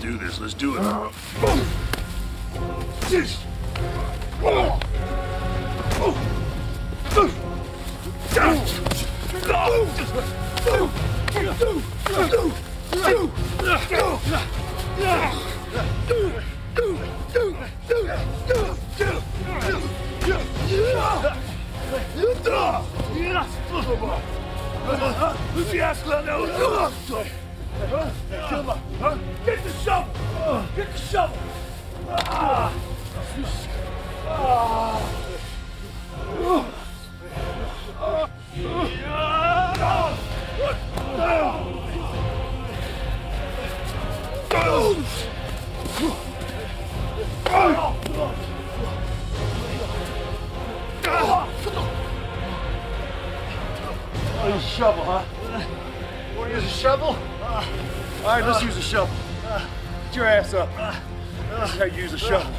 do this. Let's do it. Get the shovel! Get the shovel! Oh, use a shovel, huh? Want to use a shovel? All right, let's use a shovel. Get your ass up. This is how you use a shovel.